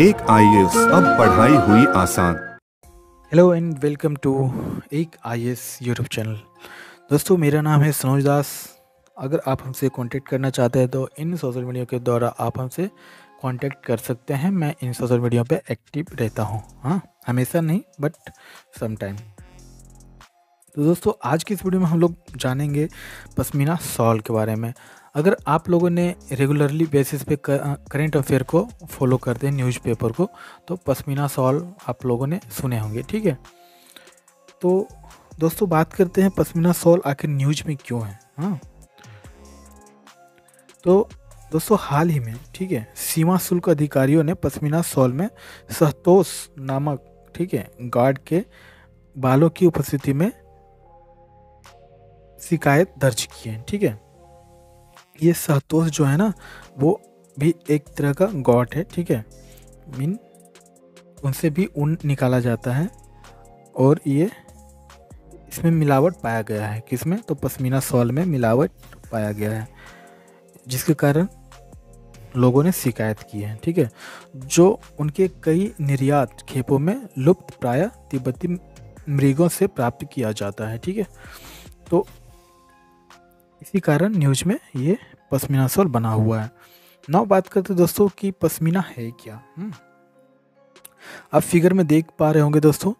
एक आईएएस अब पढ़ाई हुई आसान। हेलो एंड वेलकम टू एक आई एस यूट्यूब चैनल दोस्तों, मेरा नाम है सनोज दास। अगर आप हमसे कांटेक्ट करना चाहते हैं तो इन सोशल मीडिया के द्वारा आप हमसे कांटेक्ट कर सकते हैं। मैं इन सोशल मीडिया पे एक्टिव रहता हूँ। हाँ हमेशा नहीं बट सम टाइम तो दोस्तों, आज की इस वीडियो में हम लोग जानेंगे पश्मीना सॉल के बारे में। अगर आप लोगों ने रेगुलरली बेसिस पे करेंट अफेयर को फॉलो करते हैं न्यूज़पेपर को तो पश्मीना सॉल आप लोगों ने सुने होंगे, ठीक है? तो दोस्तों, बात करते हैं पश्मीना सॉल आखिर न्यूज़ में क्यों है हाँ? तो दोस्तों, हाल ही में, ठीक है, सीमा शुल्क अधिकारियों ने पश्मीना सॉल में सहतोष नामक, ठीक है, गार्ड के बालों की उपस्थिति में शिकायत दर्ज की है, ठीक है? ये सहतोष जो है ना, वो भी एक तरह का गॉड है, ठीक है? मीन उनसे भी ऊन निकाला जाता है और ये इसमें मिलावट पाया गया है। किसमें? तो पश्मीना सॉल में मिलावट पाया गया है, जिसके कारण लोगों ने शिकायत की है, ठीक है? जो उनके कई निर्यात खेपों में लुप्त प्राय तिब्बती मृगों से प्राप्त किया जाता है, ठीक है? तो इसी कारण न्यूज़ में ये पश्मीना सॉल बना हुआ है। नाउ बात करते दोस्तों कि पश्मीना है क्या? हम्म। आप फिगर में देख पा रहे होंगे दोस्तों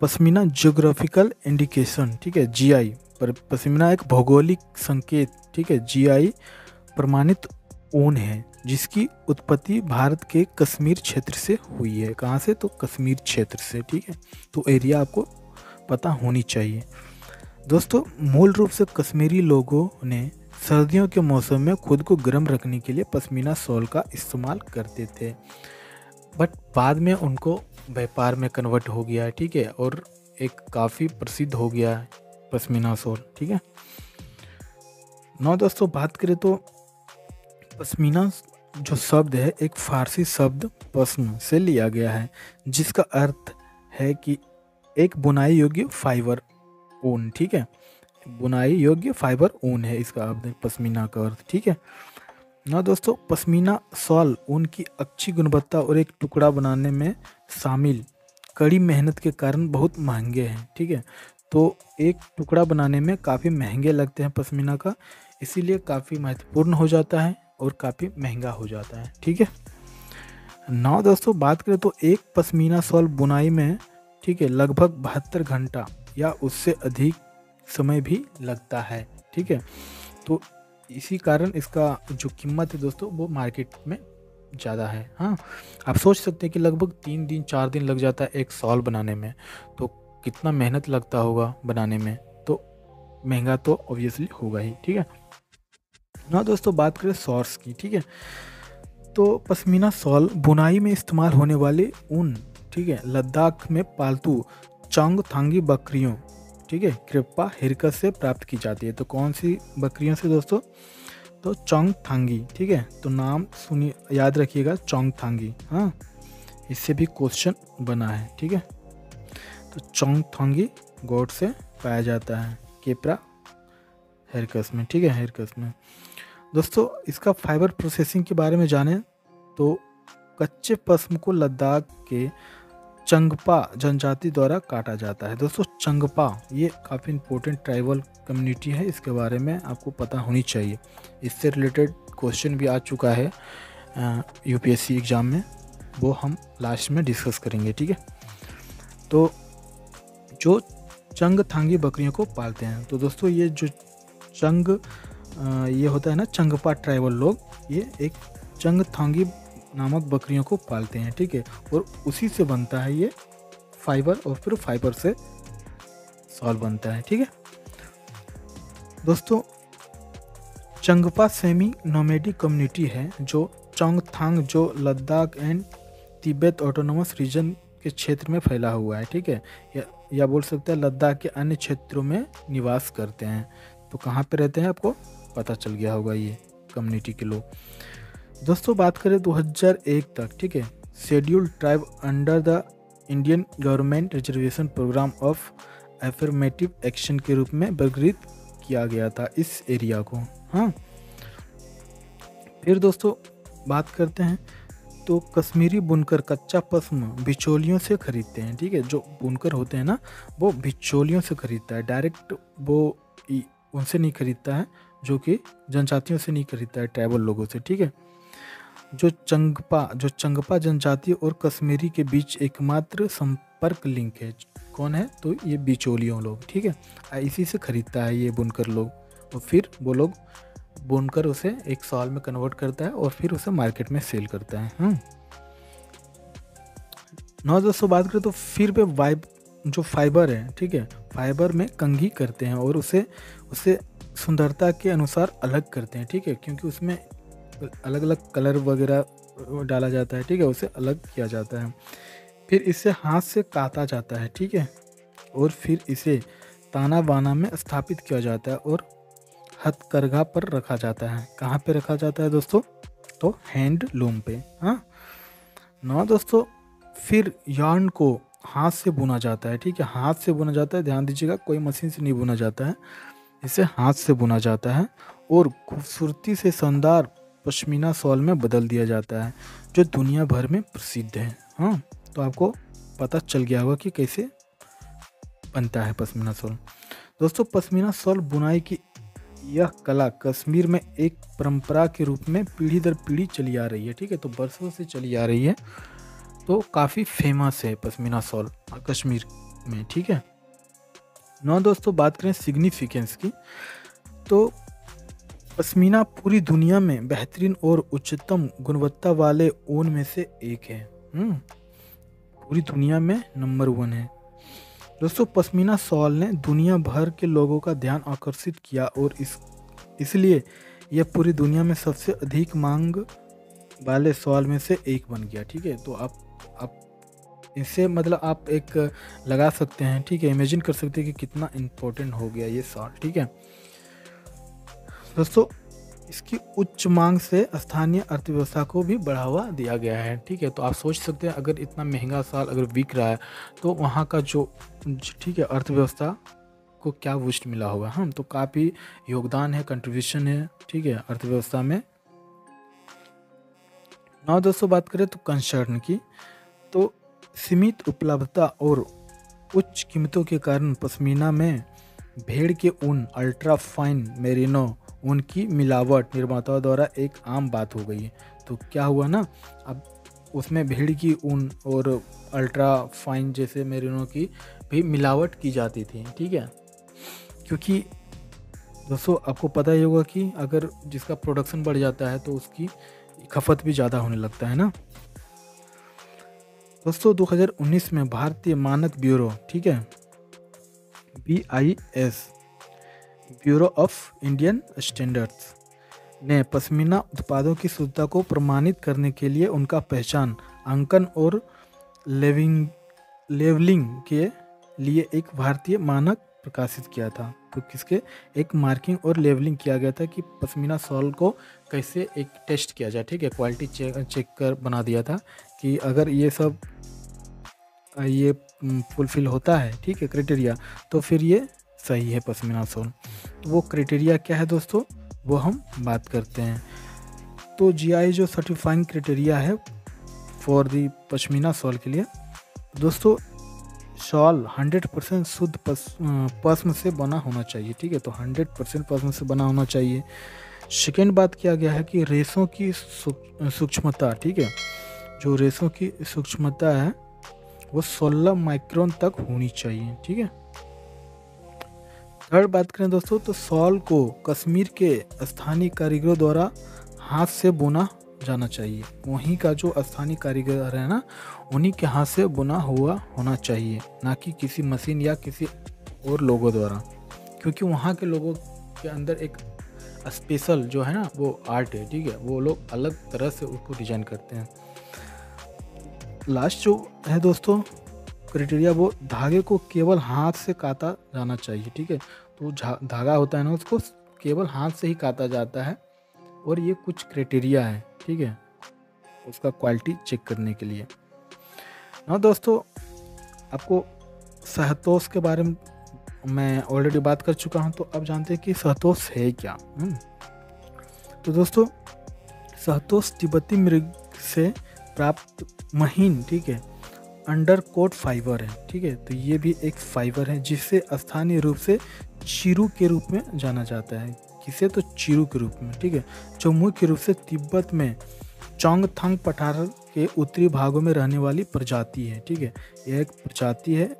पश्मीना जियोग्राफिकल इंडिकेशन ठीक है जीआई पर पश्मीना एक भौगोलिक संकेत, ठीक है जीआई प्रमाणित ऊन है, जिसकी उत्पत्ति भारत के कश्मीर क्षेत्र से हुई है। कहाँ से? तो कश्मीर क्षेत्र से, ठीक है। तो एरिया आपको पता होनी चाहिए। दोस्तों, मूल रूप से कश्मीरी लोगों ने सर्दियों के मौसम में खुद को गर्म रखने के लिए पश्मीना शॉल का इस्तेमाल करते थे। बट बाद में उनको व्यापार में कन्वर्ट हो गया, ठीक है, और एक काफ़ी प्रसिद्ध हो गया पश्मीना शॉल, ठीक है। नौ दोस्तों, बात करें तो पश्मीना जो शब्द है, एक फारसी शब्द पश्म से लिया गया है, जिसका अर्थ है कि एक बुनाई योग्य फाइबर ऊन, ठीक है? बुनाई योग्य फाइबर ऊन है इसका अर्थ पश्मीना का अर्थ, ठीक है? ना दोस्तों, पश्मीना सॉल ऊन की अच्छी गुणवत्ता और एक टुकड़ा बनाने में शामिल। कड़ी मेहनत के कारण बहुत महँगे हैं, ठीक है? तो एक टुकड़ा बनाने में काफ़ी महँगे लगते हैं पश्मीना का, इसीलिए काफ़ी महत्वपूर्ण हो जाता है और काफ़ी महँगा हो जाता है, ठीक है? ना दोस्तों, बात करें तो एक पश्मीना सॉल बुनाई में, ठीक है, लगभग बहत्तर घंटा। या उससे अधिक समय भी लगता है, ठीक है? तो इसी कारण इसका जो कीमत है दोस्तों, वो मार्केट में ज़्यादा है। हाँ आप सोच सकते हैं कि लगभग तीन दिन, चार दिन लग जाता है एक सॉल बनाने में। तो कितना मेहनत लगता होगा बनाने में? तो महँगा तो ऑब्वियसली होगा ही, ठीक है? ना दोस्तों, बात करें सॉर्स की, ठीक है? तो पश्मीना सॉल बुनाई में इस्तेमाल होने वाले ऊन, ठीक है? लद्दाख में पालतू चौंग थांगी बकरियों, ठीक है, कृपा हिरकस से प्राप्त की जाती है। तो कौन सी बकरियों से दोस्तों? तो चौंग थांगी, ठीक है तो नाम सुनिए याद रखिएगा, चौंग थांगी हाँ इससे भी क्वेश्चन बना है, ठीक है। तो चौंग थांगी गोट से पाया जाता है, केपरा हेरकस में, ठीक है हेरकस में। दोस्तों, इसका फाइबर प्रोसेसिंग के बारे में जाने तो कच्चे पश्म को लद्दाख के चंगपा जनजाति द्वारा काटा जाता है। दोस्तों, चंगपा, ये काफ़ी इंपॉर्टेंट ट्राइबल कम्युनिटी है। इसके बारे में आपको पता होनी चाहिए। इससे रिलेटेड क्वेश्चन भी आ चुका है यूपीएससी एग्ज़ाम में। वो हम लास्ट में डिस्कस करेंगे, ठीक है? तो जो चंग थांगी बकरियों को पालते हैं तो दोस्तों, ये जो चंग ये होता है ना, चंगपा ट्राइबल लोग, ये एक चंग थांगी नामक बकरियों को पालते हैं ठीक है? और उसी से बनता है ये फाइबर और फिर फाइबर से सॉल बनता है ठीक है? दोस्तों चंगपा सेमी नोमेडिक कम्युनिटी है जो चोंगथांग जो Ladakh and Tibet autonomous region के क्षेत्र में फैला हुआ है ठीक है? या, या बोल सकते हैं लद्दाख के अन्य क्षेत्रों में निवास करते हैं। तो कहाँ पे रहते हैं आपको पता चल गया होगा ये कम्युनिटी के लोग। दोस्तों, बात करें 2001 तक, ठीक है? Scheduled tribe under the Indian government reservation programme of affirmative action के रूप में वर्गीकृत किया गया था इस एरिया को हाँ? फिर दोस्तों, बात करते हैं तो कश्मीरी बुनकर कच्चा पश्म बिचौलियों से खरीदते हैं, ठीक है? जो बुनकर होते हैं ना, वो बिचौलियों से खरीदता है। डायरेक्ट वो उनसे नहीं खरीदता है, जो कि जनजातियों से नहीं खरीदता है ट्राइबल लोगों से, ठीक है? जो चंगपा जो चंगपा जनजाति और कश्मीरी के बीच एकमात्र संपर्क लिंक है। कौन है? तो ये बिचौलियों लोग, ठीक है? इसी से खरीदता है ये बुनकर लोग। और फिर वो लोग बुनकर उसे एक साल में कन्वर्ट करता है और फिर उसे मार्केट में सेल करता है हम्म। नौ दोस्तों बात करें तो फिर पे वाइब, जो फाइबर है, ठीक है? फाइबर में कंघी करते हैं और उसे उसे सुंदरता के अनुसार अलग करते हैं, ठीक है? क्योंकि उसमें अलग अलग कलर वगैरह डाला जाता है, ठीक है, उसे अलग किया जाता है। फिर इसे हाथ से काटा जाता है, ठीक है, और फिर इसे ताना बाना में स्थापित किया जाता है और हथकरघा पर रखा जाता है। कहाँ पे रखा जाता है दोस्तों? तो हैंड लूम पे हाँ। नौ दोस्तों, फिर यार्न को हाथ से बुना जाता है, ठीक है, हाथ से बुना जाता है, ध्यान दीजिएगा, कोई मशीन से नहीं बुना जाता है, इसे हाथ से बुना जाता है, और खूबसूरती से शानदार पश्मीना सॉल में बदल दिया जाता है, जो दुनिया भर में प्रसिद्ध है। हाँ तो आपको पता चल गया होगा कि कैसे बनता है पश्मीना सॉल दोस्तों, पश्मीना सॉल बुनाई की यह कला कश्मीर में एक परंपरा के रूप में पीढ़ी दर पीढ़ी चली आ रही है, ठीक है? तो बरसों से चली आ रही है तो काफ़ी फ़ेमस है पश्मीना सॉल कश्मीर में, ठीक है? नौ दोस्तों, बात करें सिग्निफिकेंस की तो पश्मीना पूरी दुनिया में बेहतरीन और उच्चतम गुणवत्ता वाले ऊन में से एक है। हम्म, पूरी दुनिया में नंबर वन है। दोस्तों पश्मीना सॉल ने दुनिया भर के लोगों का ध्यान आकर्षित किया और इस इसलिए यह पूरी दुनिया में सबसे अधिक मांग वाले सॉल में से एक बन गया ठीक है? तो आप आप इससे मतलब आप एक लगा सकते हैं ठीक है? इमेजिन कर सकते हैं कि कितना इम्पोर्टेंट हो गया ये सॉल ठीक है? दोस्तों, इसकी उच्च मांग से स्थानीय अर्थव्यवस्था को भी बढ़ावा दिया गया है, ठीक है? तो आप सोच सकते हैं, अगर इतना महँगा साल अगर बिक रहा है तो वहाँ का जो, ठीक है, अर्थव्यवस्था को क्या बूस्ट मिला होगा? हम तो काफ़ी योगदान है कंट्रीब्यूशन है, ठीक है, अर्थव्यवस्था में। नौ दोस्तों, बात करें तो कंसर्न की तो सीमित उपलब्धता और उच्च कीमतों के कारण पश्मीना में भेड़ के ऊन अल्ट्रा फाइन मेरिनो ऊन की मिलावट निर्माताओं द्वारा एक आम बात हो गई है। तो क्या हुआ ना? अब उसमें भेड़ की ऊन और अल्ट्रा फाइन जैसे मेरिनो की भी मिलावट की जाती थी, ठीक है? क्योंकि दोस्तों, आपको पता ही होगा कि अगर जिसका प्रोडक्शन बढ़ जाता है तो उसकी खपत भी ज़्यादा होने लगता है ना? दोस्तों 2019 में भारतीय मानक ब्यूरो, ठीक है? B I S bureau of Indian standards ने पश्मीना उत्पादों की शुद्धता को प्रमाणित करने के लिए उनका पहचान अंकन और लेविंग, लेवलिंग के लिए एक भारतीय मानक प्रकाशित किया था तो किसके एक मार्किंग और लेवलिंग किया गया था कि पश्मीना सॉल को कैसे एक टेस्ट किया जाए, ठीक है? क्वालिटी चेक चेक कर बना दिया था कि अगर ये सब, ये फुलफिल होता है, ठीक है, क्राइटेरिया तो फिर ये सही है पश्मीना सॉल वो क्राइटेरिया क्या है दोस्तों? वो हम बात करते हैं। तो जीआई जो सर्टिफाइंग क्राइटेरिया है फॉर दी पश्मीना शॉल के लिए, दोस्तों, शॉल 100 परसेंट शुद्ध पश्म से बना होना चाहिए, ठीक है? तो 100 परसेंट पश्म से बना होना चाहिए। सेकेंड बात किया गया है कि रेशों की सूक- सूक्ष्मता, ठीक है? जो रेशों की सूक्ष्मता है, वो 16 माइक्रोन तक होनी चाहिए, ठीक है? थर्ड बात करें दोस्तों तो सॉल को कश्मीर के स्थानीय कारीगरों द्वारा हाथ से बुना जाना चाहिए। वहीं का जो स्थानीय कारीगर है ना, उन्हीं के हाथ से बुना हुआ होना चाहिए, ना कि किसी मशीन या किसी और लोगों द्वारा। क्योंकि वहाँ के लोगों के अंदर एक स्पेशल जो है ना, वो आर्ट है, ठीक है? वो लोग अलग तरह से उसको डिज़ाइन करते हैं। लास्ट जो है दोस्तों, क्राइटेरिया वो धागे को केवल हाथ से काटा जाना चाहिए, ठीक है? तो धागा होता है ना, उसको केवल हाथ से ही काटा जाता है और ये कुछ क्राइटेरिया है, ठीक है? उसका क्वालिटी चेक करने के लिए। ना दोस्तों, आपको सहतोष के बारे में मैं ऑलरेडी बात कर चुका हूँ तो अब जानते हैं कि सहतोष है क्या? हम्म। तो दोस्तों, सहतोष तिब्बती मृग से प्राप्त महीन, ठीक है? अंडर कोट फाइबर है, ठीक है? तो ये भी एक फाइबर है, जिसे स्थानीय रूप से चिरू के रूप में जाना जाता है। किसे? तो चिरू के रूप में, ठीक है? जो मुख्य रूप से तिब्बत में चौंगथांग पठार के उत्तरी भागों में रहने वाली प्रजाति है, ठीक है? यह एक प्रजाति है,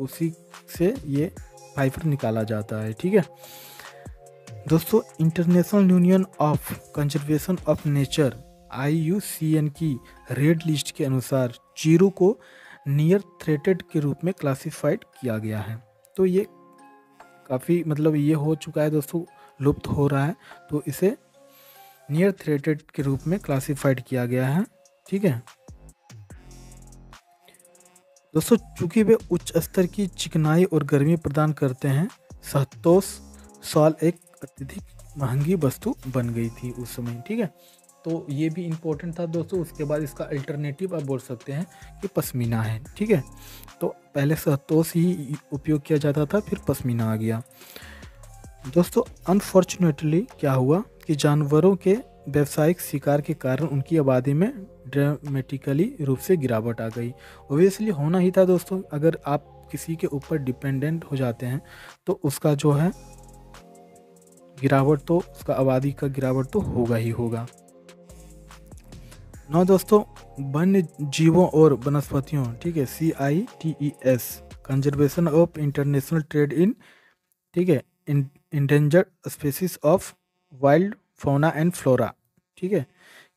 उसी से ये फाइबर निकाला जाता है, ठीक है? दोस्तों, International Union of Conservation of Nature, IUCN की रेड लिस्ट के अनुसार चीरू को नियर थ्रेटेड के रूप में क्लासिफाइड किया गया है। तो ये काफ़ी मतलब ये हो चुका है दोस्तों, लुप्त हो रहा है। तो इसे नियर थ्रेटेड के रूप में क्लासिफाइड किया गया है, ठीक है? दोस्तों, चूँकि वे उच्च स्तर की चिकनाई और गर्मी प्रदान करते हैं सहतोष साल एक अत्यधिक महँगी वस्तु बन गई थी उस समय, ठीक है? तो ये भी इम्पोर्टेंट था दोस्तों। उसके बाद इसका अल्टरनेटिव आप बोल सकते हैं कि पश्मीना है, ठीक है? तो पहले सहतोष ही उपयोग किया जाता था, फिर पश्मीना आ गया। दोस्तों अनफॉर्चुनेटली क्या हुआ कि जानवरों के व्यावसायिक शिकार के कारण उनकी आबादी में ड्रामेटिकली रूप से गिरावट आ गई। ओबियसली होना ही था दोस्तों। अगर आप किसी के ऊपर डिपेंडेंट हो जाते हैं तो उसका जो है गिरावट तो उसका आबादी का गिरावट तो होगा ही होगा। नौ दोस्तों वन्य जीवों और वनस्पतियों, ठीक है C I T E S conservation of international trade in ठीक है endangered species of wild fauna and flora ठीक है,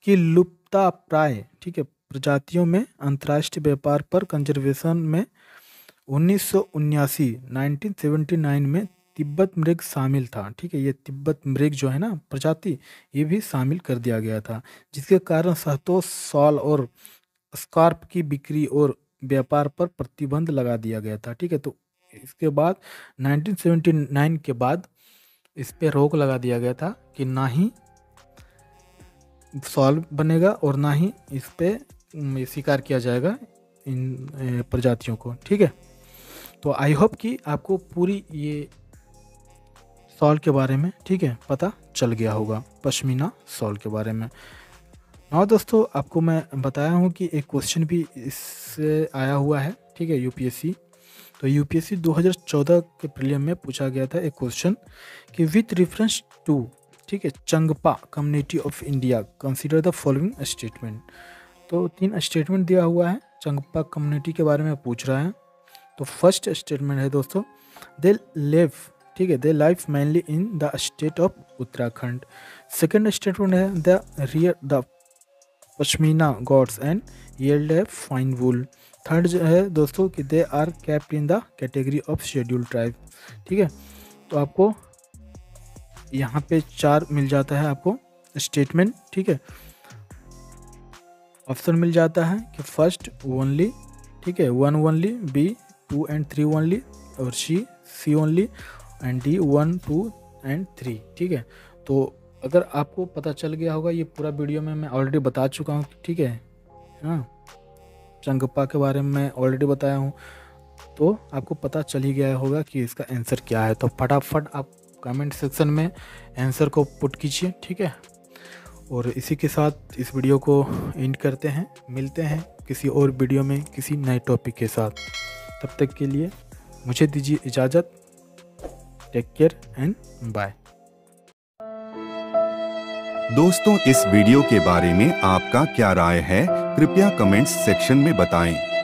कि लुप्ता प्राय, ठीक है, प्रजातियों में अंतर्राष्ट्रीय व्यापार पर कंजर्वेशन में उन्नीस सौ उन्यासी में तिब्बत मृग शामिल था, ठीक है? ये तिब्बत मृग जो है ना, प्रजाति, ये भी शामिल कर दिया गया था, जिसके कारण सहतोष सॉल और स्कार्प की बिक्री और व्यापार पर प्रतिबंध लगा दिया गया था, ठीक है? तो इसके बाद 1979 के बाद इस पर रोक लगा दिया गया था कि ना ही सॉल्व बनेगा और ना ही इस पर शिकार किया जाएगा इन प्रजातियों को, ठीक है? तो आई होप कि आपको पूरी ये सॉल के बारे में, ठीक है, पता चल गया होगा, पश्मीना सॉल के बारे में। हाँ दोस्तों, आपको मैं बताया हूँ कि एक क्वेश्चन भी इससे आया हुआ है, ठीक है यूपीएससी तो यूपीएससी 2014 के प्रीलियम में पूछा गया था एक क्वेश्चन कि विथ रेफरेंस टू ठीक है, Changpa community of India consider the following statement तो तीन स्टेटमेंट दिया हुआ है, चंगपा कम्युनिटी के बारे में पूछ रहा है। तो फ़र्स्ट स्टेटमेंट है दोस्तों दे लिव ठीक है they life mainly in the state of Uttarakhand second statement है the rear the pashmina goats and yield fine wool third जो है दोस्तों कि they are kept in the category of schedule tribe ठीक है तो आपको यहाँ पे चार मिल जाता है आपको स्टेटमेंट ठीक है। ऑप्शन मिल जाता है कि फ़र्स्ट ओनली ठीक है one only B two and three only और C C only and D one two and three ठीक है? तो अगर आपको पता चल गया होगा, ये पूरा वीडियो में मैं ऑलरेडी बता चुका हूँ, ठीक है? हाँ चंगप्पा के बारे में मैं ऑलरेडी बताया हूँ। तो आपको पता चल ही गया होगा कि इसका आंसर क्या है। तो फटाफट आप कमेंट सेक्शन में आंसर को पुट कीजिए, ठीक है? और इसी के साथ इस वीडियो को एंड करते हैं। मिलते हैं किसी और वीडियो में, किसी नए टॉपिक के साथ। तब तक के लिए मुझे दीजिए इजाज़त। टेक केयर एंड बाय दोस्तों, इस वीडियो के बारे में आपका क्या राय है? कृपया कमेंट्स सेक्शन में बताएँ।